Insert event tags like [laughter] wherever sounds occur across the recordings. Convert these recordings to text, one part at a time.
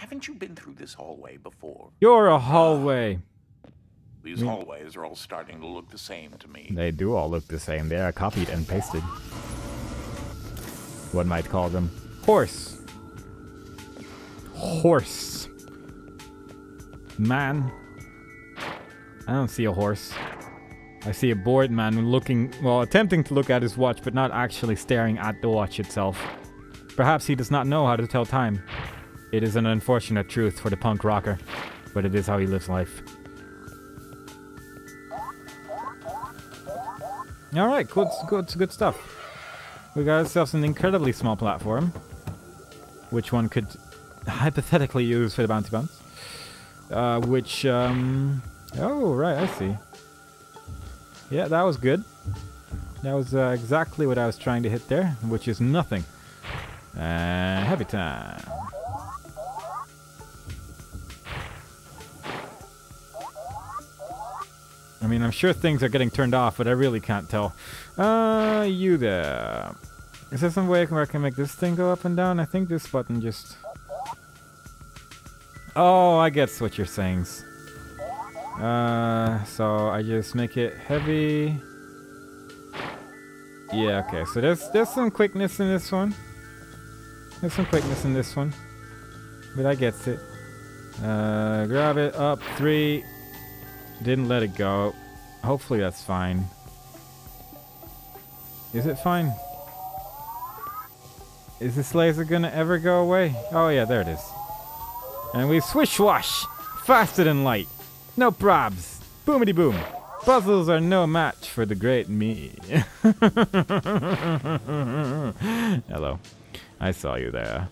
Haven't you been through this hallway before? You're a ah, hallway. These hallways are all starting to look the same to me. They do all look the same. They are copied and pasted. One might call them horse. Horse. Man. I don't see a horse. I see a bored man looking, well, attempting to look at his watch, but not actually staring at the watch itself. Perhaps he does not know how to tell time. It is an unfortunate truth for the punk rocker, but it is how he lives life. Alright, good, good, good stuff. We got ourselves an incredibly small platform, which one could hypothetically use for the bounty bounce. Uh, which, um... Oh, right, I see. Yeah, that was good. That was uh, exactly what I was trying to hit there, which is nothing. And heavy time. Mean, I'm sure things are getting turned off, but I really can't tell. Uh, you there. Is there some way where I can make this thing go up and down? I think this button just... Oh, I guess what you're saying. Uh, so I just make it heavy. Yeah, okay. So there's there's some quickness in this one. There's some quickness in this one. But I gets it. Uh, grab it up. Three. Didn't let it go. Hopefully that's fine. Is it fine? Is this laser gonna ever go away? Oh yeah, there it is. And we swish wash! Faster than light. No probs. Boomity boom. Puzzles are no match for the great me. [laughs] Hello. I saw you there.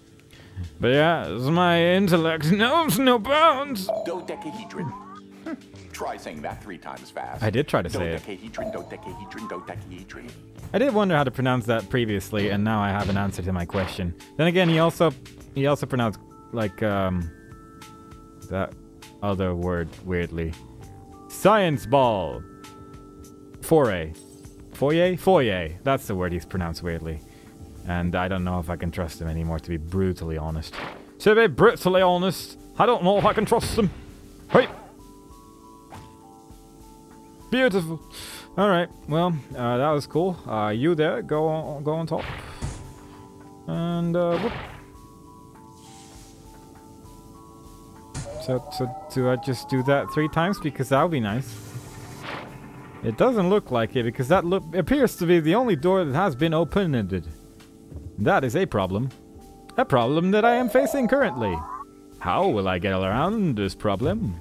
But yeah, my intellect knows no bounds. Dodecahedron. Try saying that three times fast. I did try to say it. I did wonder how to pronounce that previously, and now I have an answer to my question. Then again, he also he also pronounced like um that other word weirdly. Science ball. Foray. Foyer? Foyer. That's the word he's pronounced weirdly. And I don't know if I can trust him anymore, to be brutally honest. To be brutally honest, I don't know if I can trust him. Hey! Beautiful. All right. Well, uh, that was cool. Uh, you there? Go on, go on top. And uh. So, so do I just do that three times because that would be nice. It doesn't look like it because that look appears to be the only door that has been opened. That is a problem. A problem that I am facing currently. How will I get around this problem?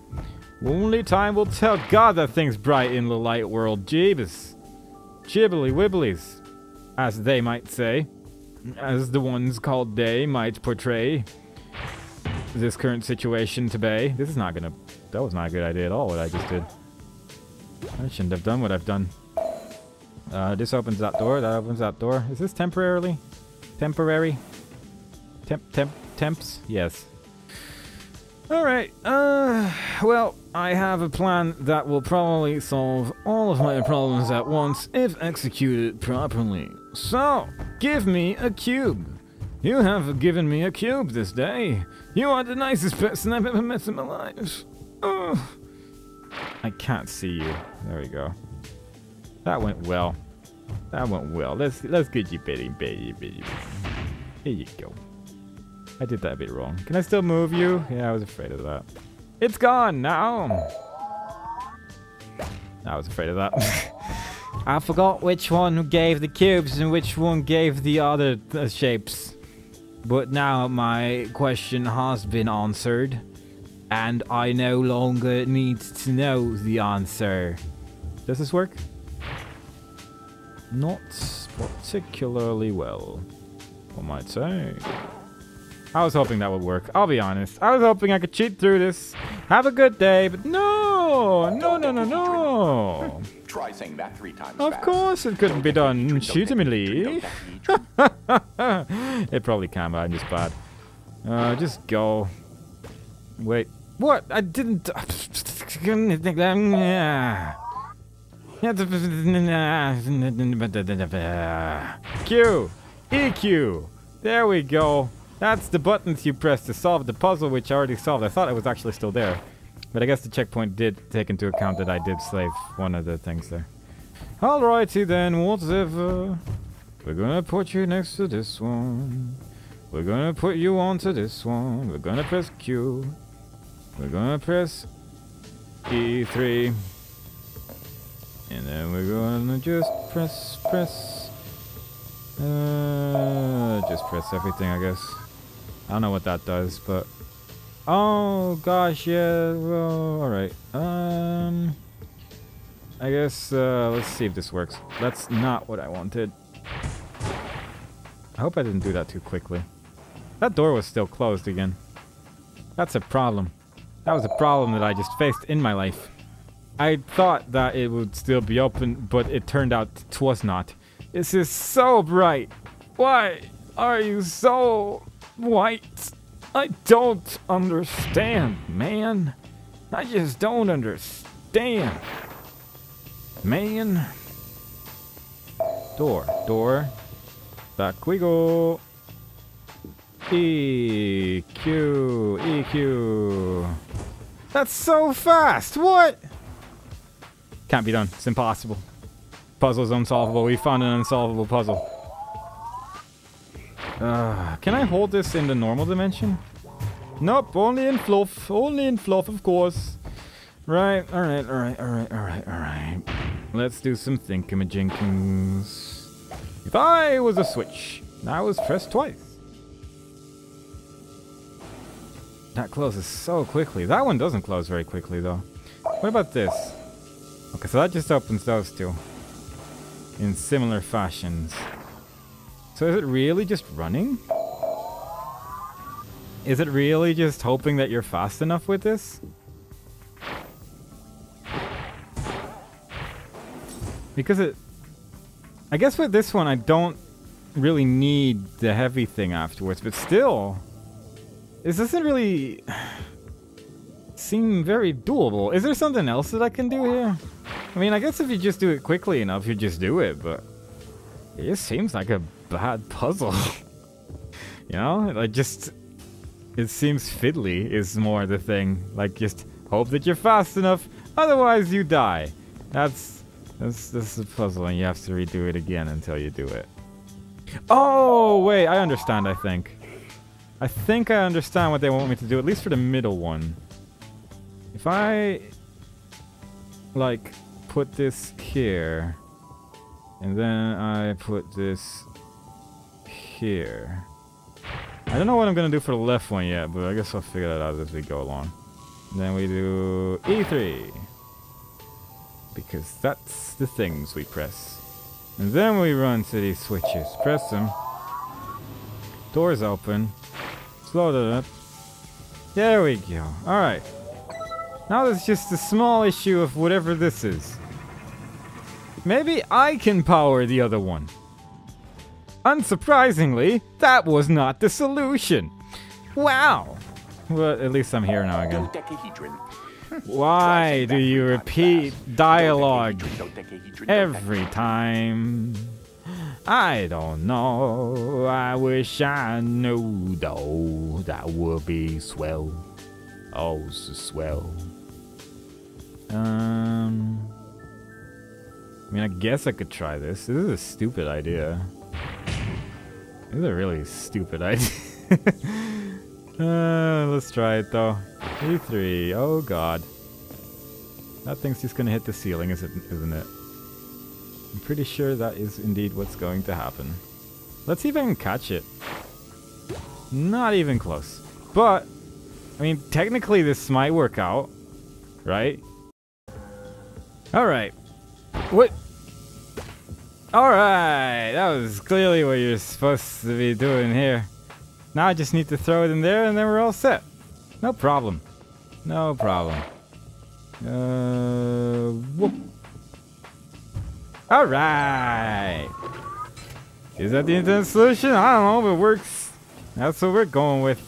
Only time will tell. God, that thing's bright in the light world. Jeebus. Chibbly wibblies, as they might say. As the ones called they might portray this current situation to. This is not gonna... That was not a good idea at all, what I just did. I shouldn't have done what I've done. Uh, this opens that door, that opens that door. Is this temporarily? Temporary? Temp, temp, temps? Yes. Alright, uh, well, I have a plan that will probably solve all of my problems at once if executed properly. So, give me a cube. You have given me a cube this day. You are the nicest person I've ever met in my life. I can't see you. There we go. That went well. That went well. Let's let's get you bitty bitty bitty. Here you go. I did that a bit wrong. Can I still move you? Yeah, I was afraid of that. It's gone now. I was afraid of that. [laughs] I forgot which one gave the cubes and which one gave the other uh, shapes. But now my question has been answered, and I no longer need to know the answer. Does this work? Not particularly well, I might say. I was hoping that would work. I'll be honest. I was hoping I could cheat through this. Have a good day, but no, no, no, no, no. Try saying that three times Of course it couldn't be done shootingly. [laughs] it probably can, but I'm just bad. Uh, just go. Wait. What? I didn't. [laughs] [laughs] Q. EQ. There we go. That's the buttons you press to solve the puzzle, which I already solved. I thought it was actually still there. But I guess the checkpoint did take into account that I did save one of the things there. Alrighty then, whatever. We're gonna put you next to this one. We're gonna put you onto this one. We're gonna press Q. We're gonna press E3. And then we're gonna just press, press. Uh, just press everything, I guess. I don't know what that does, but. Oh gosh, yeah. Well, all right. Um, I guess uh, let's see if this works. That's not what I wanted. I hope I didn't do that too quickly. That door was still closed again. That's a problem. That was a problem that I just faced in my life. I thought that it would still be open, but it turned out it was not. This is so bright. Why are you so white? I don't understand, man. I just don't understand. Man. Door, door. Back we go. EQ, EQ. That's so fast. What? Can't be done. It's impossible. Puzzle's unsolvable. We found an unsolvable puzzle. Uh, can I hold this in the normal dimension? Nope, only in fluff. Only in fluff, of course. Right, alright, alright, alright, alright, alright. Let's do some thinkamajinkings. If I was a switch, I was pressed twice. That closes so quickly. That one doesn't close very quickly, though. What about this? Okay, so that just opens those two. In similar fashions. So is it really just running? Is it really just hoping that you're fast enough with this? Because it... I guess with this one I don't really need the heavy thing afterwards, but still... This doesn't really... seem very doable. Is there something else that I can do here? I mean, I guess if you just do it quickly enough, you just do it, but... It seems like a bad puzzle. [laughs] you know? Like, just... It seems fiddly is more the thing. Like, just hope that you're fast enough, otherwise you die. That's... This is a puzzle and you have to redo it again until you do it. Oh, wait, I understand, I think. I think I understand what they want me to do, at least for the middle one. If I, like, put this here, and then I put this here. I don't know what I'm going to do for the left one yet, but I guess I'll figure that out as we go along. And then we do E3 because that's the things we press. And then we run to these switches. Press them. Doors open. Slow it up. There we go. Alright. Now there's just a small issue of whatever this is. Maybe I can power the other one. Unsurprisingly, that was not the solution. Wow. Well, at least I'm here now again. Why do you repeat dialogue every time? I don't know. I wish I knew though. That would be swell. Oh, so swell. Um. I mean, I guess I could try this. This is a stupid idea. This is a really stupid [laughs] idea. uh, let's try it though. E3. Oh god. That thing's just gonna hit the ceiling, isn't, isn't it? I'm pretty sure that is indeed what's going to happen. Let's see if I can catch it. Not even close. But, I mean, technically this might work out. Right? Alright. What? Alright! That was clearly what you're supposed to be doing here. Now I just need to throw it in there and then we're all set. No problem. No problem. Uh, whoop. Alright! Is that the intended solution? I don't know, but it works. That's what we're going with.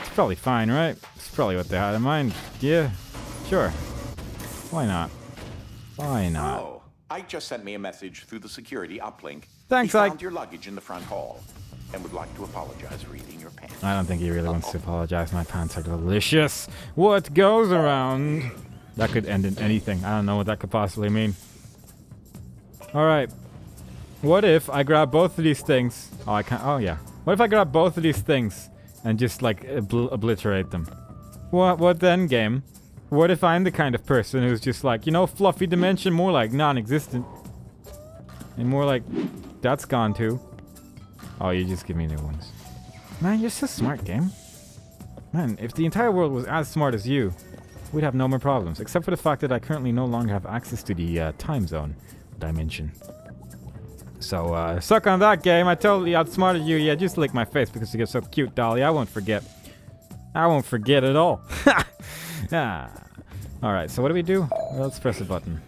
It's probably fine, right? It's probably what they had in mind. Yeah, sure. Why not? Why not? Oh, Ike just sent me a message through the security uplink. Thanks, he Ike. found your luggage in the front hall and would like to apologize for eating your pants. I don't think he really wants to apologize. My pants are delicious. What goes around? That could end in anything. I don't know what that could possibly mean. Alright. What if I grab both of these things? Oh, I can't. Oh, yeah. What if I grab both of these things and just, like, obl obliterate them? What, what then, game? What if I'm the kind of person who's just like, you know, fluffy dimension, more like non-existent. And more like, that's gone too. Oh, you just give me new ones. Man, you're so smart, game. Man, if the entire world was as smart as you, we'd have no more problems. Except for the fact that I currently no longer have access to the uh, time zone dimension. So, uh, suck on that game. I totally outsmarted you. Yeah, just lick my face because you're so cute, Dolly. I won't forget. I won't forget at all. [laughs] ah. Alright, so what do we do? Let's press a button.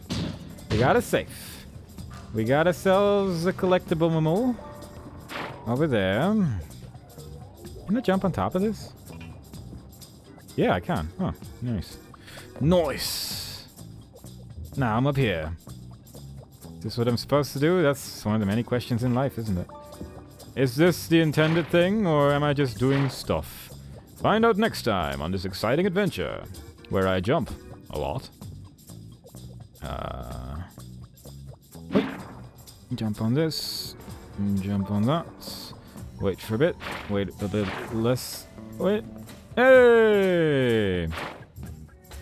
We got a safe. We got ourselves a collectible memo. Over there. Can I jump on top of this? Yeah, I can. Oh, nice. Nice! Now I'm up here. Is this what I'm supposed to do? That's one of the many questions in life, isn't it? Is this the intended thing, or am I just doing stuff? Find out next time on this exciting adventure, where I jump a lot. Uh, wait. Jump on this. Jump on that. Wait for a bit. Wait a bit less. Wait. Hey!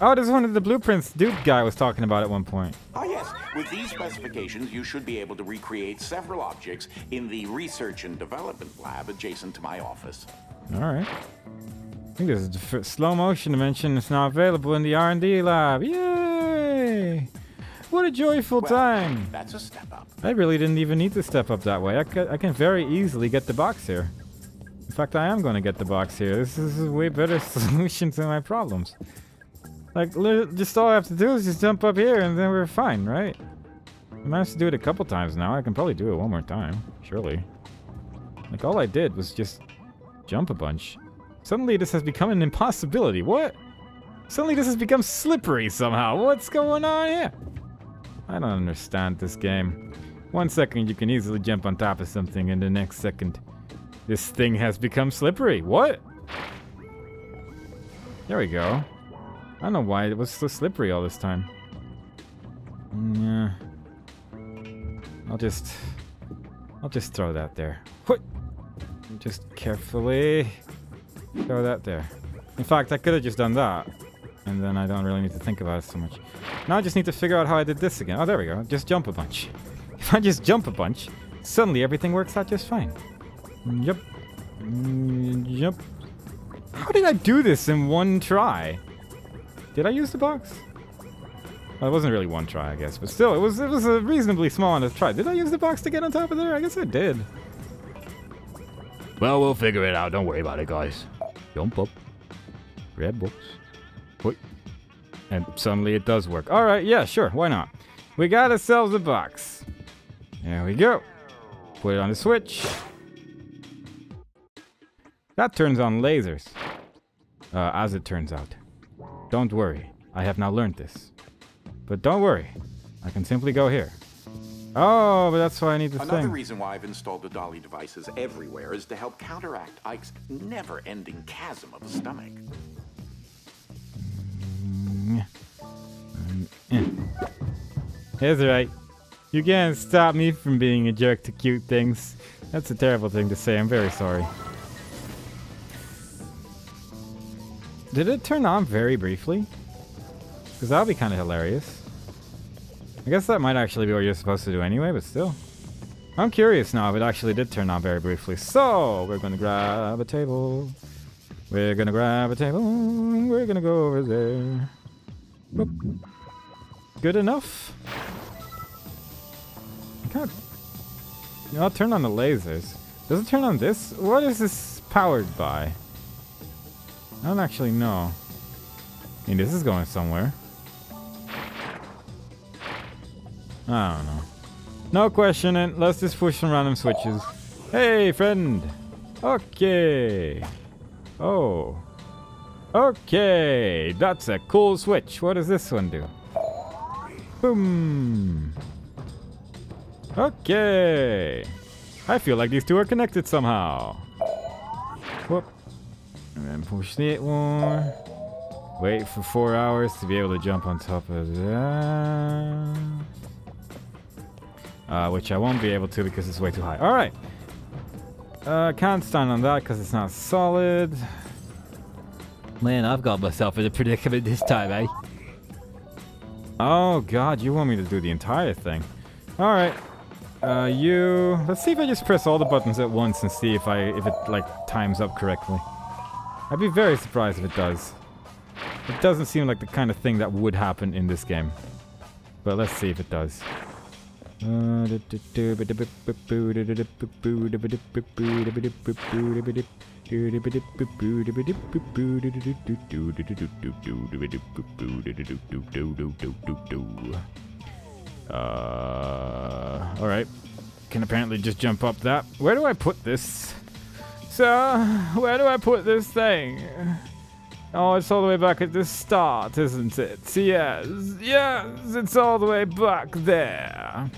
Oh, this is one of the blueprints Duke guy was talking about at one point. Oh, yes. With these specifications, you should be able to recreate several objects in the research and development lab adjacent to my office. All right. I think this is the slow motion dimension It's now available in the R&D lab. Yay! What a joyful well, time! That's a step up. I really didn't even need to step up that way. I, I can very easily get the box here. In fact, I am going to get the box here. This is a way better [laughs] solution to my problems. Like, just all I have to do is just jump up here and then we're fine, right? I managed to do it a couple times now. I can probably do it one more time, surely. Like, all I did was just jump a bunch. Suddenly this has become an impossibility. What? Suddenly this has become slippery somehow. What's going on here? I don't understand this game. One second you can easily jump on top of something and the next second this thing has become slippery. What? There we go. I don't know why it was so slippery all this time. Mm, yeah. I'll just... I'll just throw that there. What? Just carefully... Throw that there. In fact, I could have just done that. And then I don't really need to think about it so much. Now I just need to figure out how I did this again. Oh, there we go. Just jump a bunch. [laughs] If I just jump a bunch, suddenly everything works out just fine. Yep. Mm, yep. How did I do this in one try? Did I use the box? Well, it wasn't really one try, I guess, but still, it was it was a reasonably small enough try. Did I use the box to get on top of there? I guess I did. Well, we'll figure it out. Don't worry about it, guys. Jump up. Grab books. Wait. And suddenly it does work. All right, yeah, sure. Why not? We got ourselves a box. There we go. Put it on the switch. That turns on lasers. Uh, as it turns out. Don't worry. I have now learned this. But don't worry. I can simply go here. Oh, but that's why I need the Another thing. reason why I've installed the Dolly devices everywhere is to help counteract Ike's never-ending chasm of a stomach. That's right. You can't stop me from being a jerk to cute things. That's a terrible thing to say. I'm very sorry. Did it turn on very briefly? Because that would be kind of hilarious. I guess that might actually be what you're supposed to do anyway, but still. I'm curious now if it actually did turn on very briefly. So, we're to grab a table. We're to grab a table. We're to go over there. Boop. Good enough? God. You know, I'll turn on the lasers. Does it turn on this? What is this powered by? I don't actually know. I mean, this is going somewhere. I don't know. No questioning. Let's just push some random switches. Hey, friend. Okay. Oh. Okay. That's a cool switch. What does this one do? Boom. Okay. I feel like these two are connected somehow. Whoop. And then push that one. Wait for four hours to be able to jump on top of that. Uh, which I won't be able to because it's way too high. Alright. Uh, can't stand on that because it's not solid. Man, I've got myself in a predicament this time, eh? Oh god, you want me to do the entire thing. Alright. Uh, you... Let's see if I just press all the buttons at once and see if I if it, like, times up correctly. I'd be very surprised if it does. It doesn't seem like the kind of thing that would happen in this game. But let's see if it does. Uh, alright. Can apparently just jump up that. Where do I put this? So, where do I put this thing? Oh, it's all the way back at the start, isn't it? Yes, yes, it's all the way back there.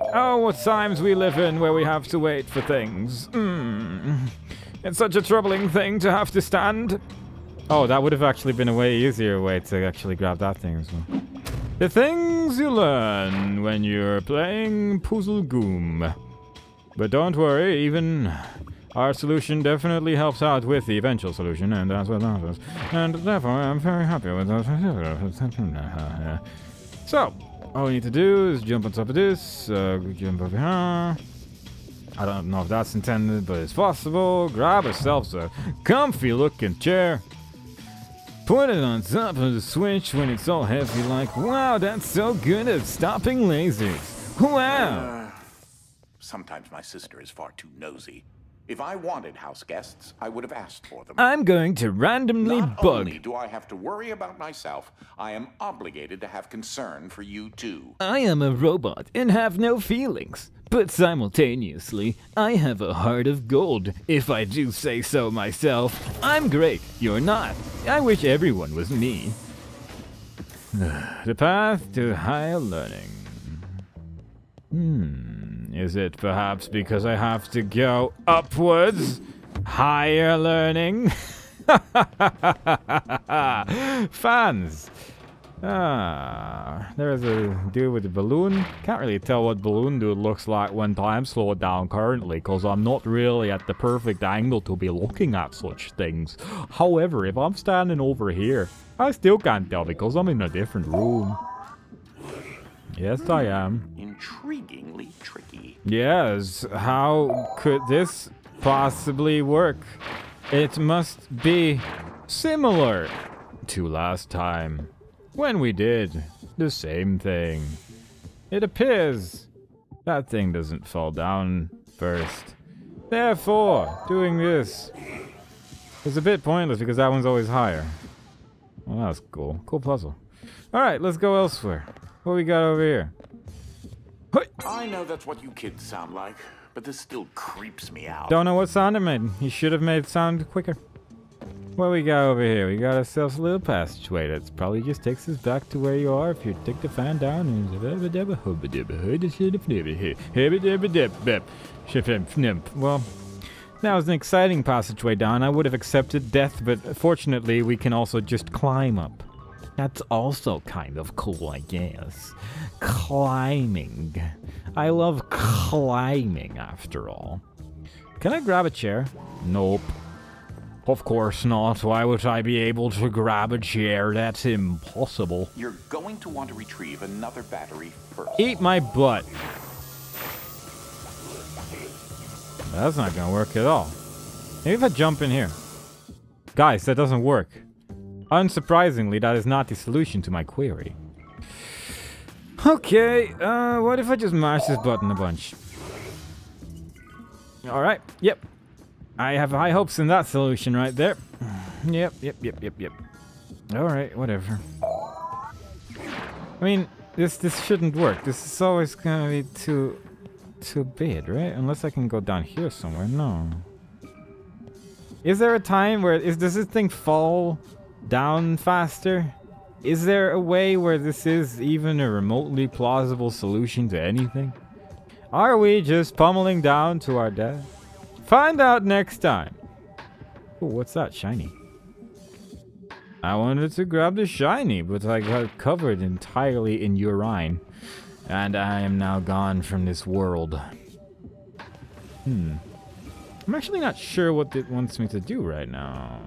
Oh, what times we live in where we have to wait for things. Hmm. It's such a troubling thing to have to stand. Oh, that would have actually been a way easier way to actually grab that thing as well. The things you learn when you're playing Puzzle Goom. But don't worry, even our solution definitely helps out with the eventual solution, and that's what matters. And therefore, I'm very happy with that. [laughs] So, all we need to do is jump on top of this, uh, jump over here. I don't know if that's intended, but it's possible. Grab ourselves a comfy looking chair. Put it on top of the switch when it's all heavy like, wow, that's so good at stopping lasers. Wow. Uh, sometimes my sister is far too nosy. If I wanted house guests, I would have asked for them. I'm going to randomly Not bug. only do I have to worry about myself, I am obligated to have concern for you too. I am a robot and have no feelings. But simultaneously, I have a heart of gold, if I do say so myself. I'm great, you're not. I wish everyone was me. [sighs] the path to higher learning. Hmm, is it perhaps because I have to go upwards? Higher learning? [laughs] Fans! Ah, there's a dude with a balloon. Can't really tell what balloon dude looks like when time slowed down currently, because I'm not really at the perfect angle to be looking at such things. However, if I'm standing over here, I still can't tell because I'm in a different room. Yes, I hmm. am. Intriguingly tricky. Yes, how could this possibly work? It must be similar to last time when we did the same thing. It appears that thing doesn't fall down first. Therefore, doing this is a bit pointless because that one's always higher. Well, that's cool. Cool puzzle. Alright, let's go elsewhere. What we got over here? I know that's what you kids sound like, but this still creeps me out. Don't know what sound it made. You should have made it sound quicker. What we got over here? We got ourselves a little passageway that probably just takes us back to where you are if you take the fan down and well that was an exciting passageway down. I would have accepted death, but fortunately we can also just climb up. That's also kind of cool, I guess. Climbing. I love climbing after all. Can I grab a chair? Nope. Of course not. Why would I be able to grab a chair? That's impossible. You're going to want to retrieve another battery first. Eat my butt. That's not gonna work at all. Maybe if I jump in here. Guys, that doesn't work. Unsurprisingly, that is not the solution to my query. Okay, uh, what if I just mash this button a bunch? Alright, yep. I have high hopes in that solution right there. [sighs] Yep, yep, yep, yep, yep. Alright, whatever. I mean, this this shouldn't work. This is always gonna be too too big, right? Unless I can go down here somewhere. No. Is there a time where is does this thing fall down faster? Is there a way where this is even a remotely plausible solution to anything? Are we just pummeling down to our death? Find out next time Oh, what's that? Shiny. I wanted to grab the shiny, but I got covered entirely in urine. And I am now gone from this world. Hmm. I'm actually not sure what it wants me to do right now.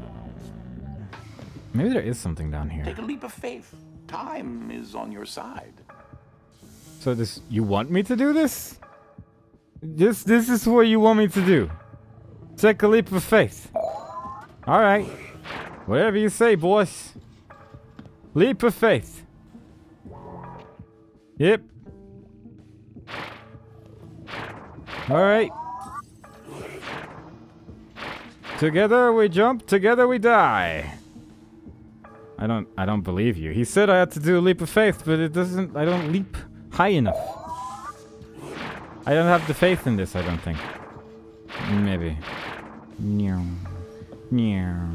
Maybe there is something down here. Take a leap of faith. Time is on your side. So this, you want me to do this? This, this is what you want me to do. Take a leap of faith. All right. Whatever you say, boss. Leap of faith. Yep. All right. Together we jump, together we die. I don't I don't believe you. He said I had to do a leap of faith, but it doesn't I don't leap high enough. I don't have the faith in this, I don't think. Maybe. Meow. Meow.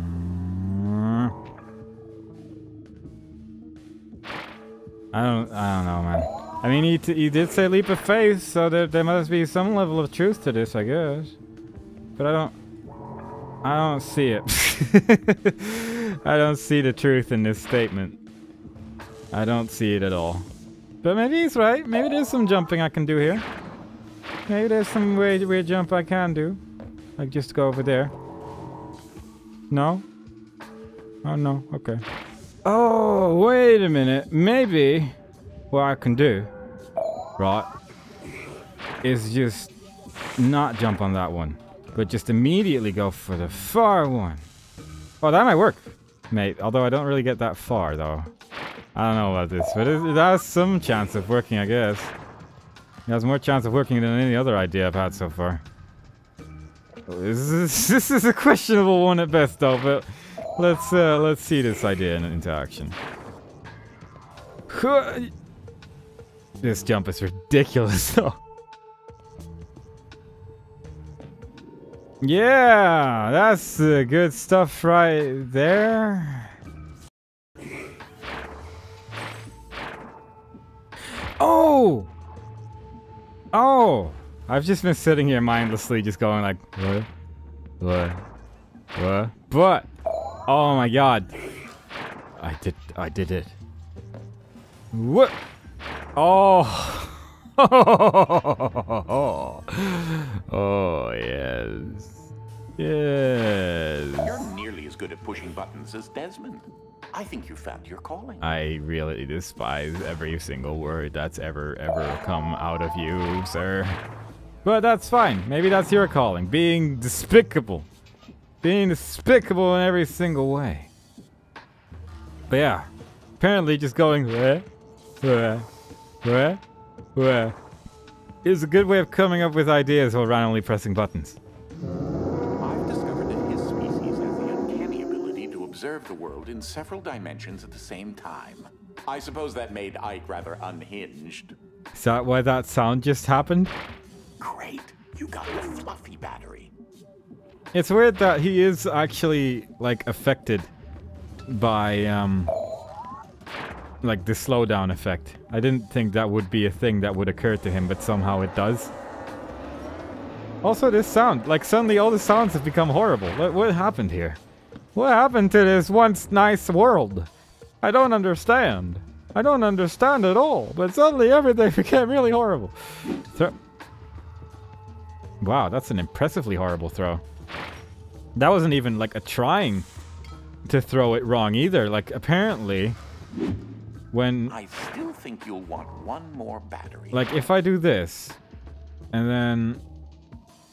I don't I don't know, man. I mean, he, he did say leap of faith, so there, there must be some level of truth to this, I guess. But I don't... I don't see it. [laughs] I don't see the truth in this statement. I don't see it at all. But maybe he's right. Maybe there's some jumping I can do here. Maybe there's some weird, weird jump I can do. Like just go over there. No? Oh, no. Okay. Oh, wait a minute. Maybe what I can do, right, is just not jump on that one, but just immediately go for the far one. Oh, that might work, mate. Although I don't really get that far, though. I don't know about this, but it, it has some chance of working, I guess. It has more chance of working than any other idea I've had so far. This is, [laughs] this is a questionable one at best, though, but let's uh, let's see this idea in, into action. This jump is ridiculous, [laughs] though. Yeah, that's uh, good stuff right there. Oh! Oh! I've just been sitting here mindlessly just going like, what? What? What? But! Oh my god. I did, I did it. What? Oh! [laughs] oh, yes. Yes. You're nearly as good at pushing buttons as Desmond. I think you found your calling. I really despise every single word that's ever, ever come out of you, sir. But that's fine. Maybe that's your calling. Being despicable. Being despicable in every single way. But yeah. Apparently just going, where, where, is a good way of coming up with ideas while randomly pressing buttons. I've discovered that his species has the uncanny ability to observe the world in several dimensions at the same time. I suppose that made Ike rather unhinged. Is that why that sound just happened? Great. You got the fluffy battery. It's weird that he is actually, like, affected by, um, like the slowdown effect. I didn't think that would be a thing that would occur to him, but somehow it does. Also, this sound, like suddenly all the sounds have become horrible. What, what happened here? What happened to this once nice world? I don't understand. I don't understand at all, but suddenly everything [laughs] became really horrible. Throw. Wow, that's an impressively horrible throw. That wasn't even like a trying to throw it wrong either. Like apparently when I still think you'll want one more battery. like if I do this and then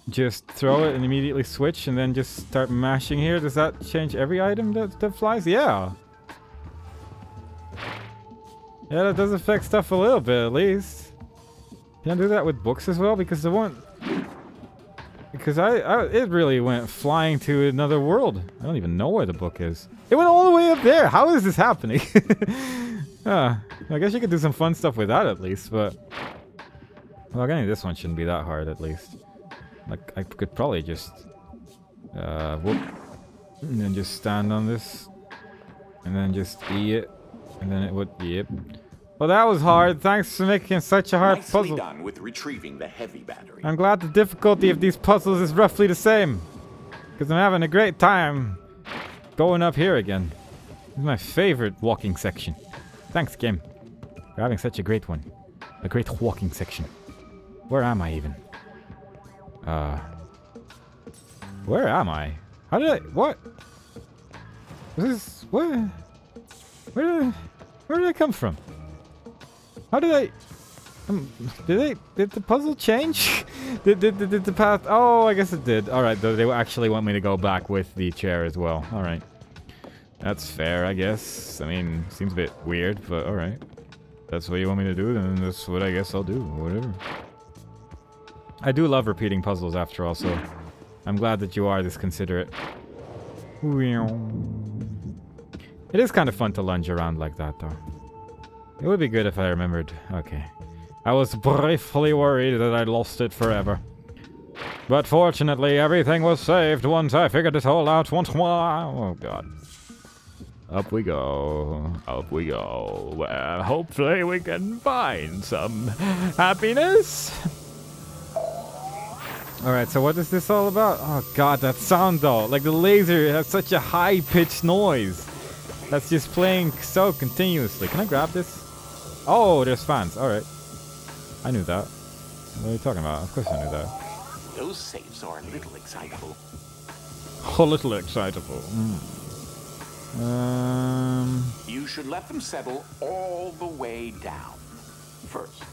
just throw it and immediately switch and then just start mashing here, does that change every item that, that flies? Yeah. Yeah, that does affect stuff a little bit at least. Can I do that with books as well? Because the one... Because I, I, it really went flying to another world. I don't even know where the book is. It went all the way up there. How is this happening? [laughs] Ah, I guess you could do some fun stuff with that at least, but... Well, getting this one shouldn't be that hard at least. Like, I could probably just... Uh, whoop. And then just stand on this. And then just E it. And then it would... Yep. Well, that was hard. Thanks for making such a hard Nicely puzzle. done with retrieving the heavy battery. I'm glad the difficulty of these puzzles is roughly the same. Because I'm having a great time going up here again. This is my favorite walking section. Thanks, game. You're having such a great one. A great walking section. Where am I even? Uh... Where am I? How did I... What? This is... What? Where did I... Where did I come from? How did I... Um, did they... Did the puzzle change? [laughs] did, did, did, did the path... Oh, I guess it did. Alright, though they actually want me to go back with the chair as well. Alright. That's fair, I guess. I mean, seems a bit weird, but alright. That's what you want me to do, then that's what I guess I'll do. Whatever. I do love repeating puzzles after all, so... I'm glad that you are this considerate. It is kind of fun to lunge around like that, though. It would be good if I remembered. Okay. I was briefly worried that I'd lost it forever. But fortunately, everything was saved once I figured it all out once more. Oh, God. Up we go. Up we go. Well, hopefully we can find some happiness. Alright, so what is this all about? Oh god, that sound though. Like the laser has such a high-pitched noise. That's just playing so continuously. Can I grab this? Oh, there's fans. Alright. I knew that. What are you talking about? Of course I knew that. Those safes are a little excitable. A little excitable. Mm. Um... You should let them settle all the way down first.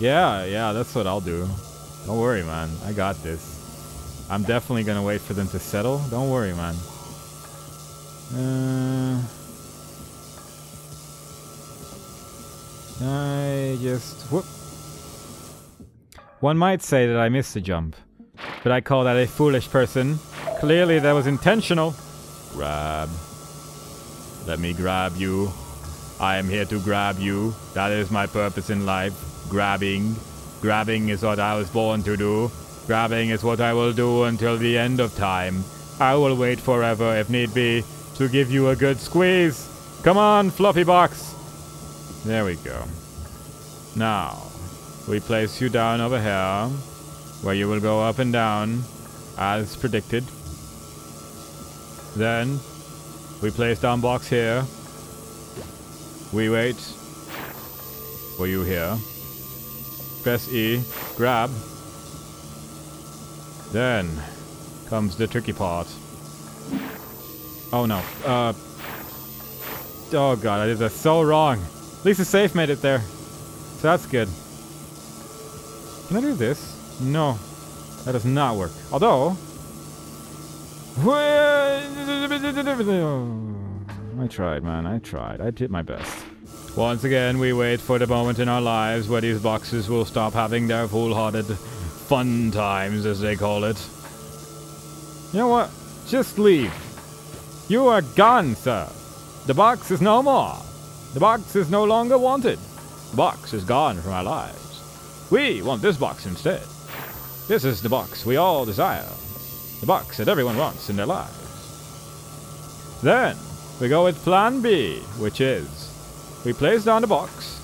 Yeah, yeah, that's what I'll do. Don't worry, man. I got this. I'm definitely gonna wait for them to settle. Don't worry, man. Uh, I just... Whoop. One might say that I missed the jump. But I call that a foolish person. Clearly that was intentional. Grab. Let me grab you. I am here to grab you. That is my purpose in life. Grabbing. Grabbing is what I was born to do. Grabbing is what I will do until the end of time. I will wait forever, if need be, to give you a good squeeze. Come on, fluffy box. There we go. Now, we place you down over here, where you will go up and down, as predicted. Then, we place down box here. We wait for you here. Press E, grab. Then comes the tricky part. Oh no. Uh. Oh god, I did so wrong. At least the safe made it there. So that's good. Can I do this? No. That does not work. Although... I tried, man. I tried. I did my best. Once again, we wait for the moment in our lives where these boxes will stop having their foolhardy fun times, as they call it. You know what? Just leave. You are gone, sir. The box is no more. The box is no longer wanted. The box is gone from our lives. We want this box instead. This is the box we all desire. The box that everyone wants in their lives. Then, we go with plan B, which is we place down the box.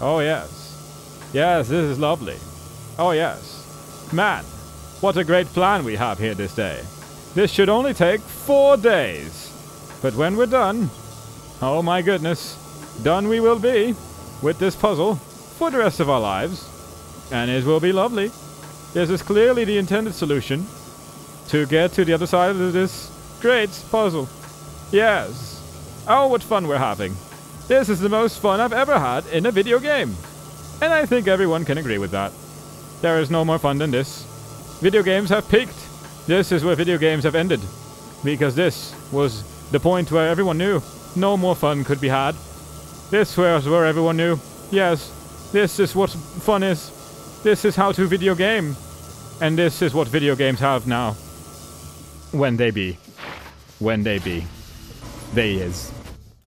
Oh, yes. Yes, this is lovely. Oh, yes. Man, what a great plan we have here this day. This should only take four days. But when we're done, oh my goodness, done we will be with this puzzle for the rest of our lives. And it will be lovely. This is clearly the intended solution to get to the other side of this great puzzle. Yes. Oh, what fun we're having. This is the most fun I've ever had in a video game. And I think everyone can agree with that. There is no more fun than this. Video games have peaked. This is where video games have ended. Because this was the point where everyone knew no more fun could be had. This was where everyone knew, yes, this is what fun is. This is how to video game. And this is what video games have now. When they be. When they be. They is.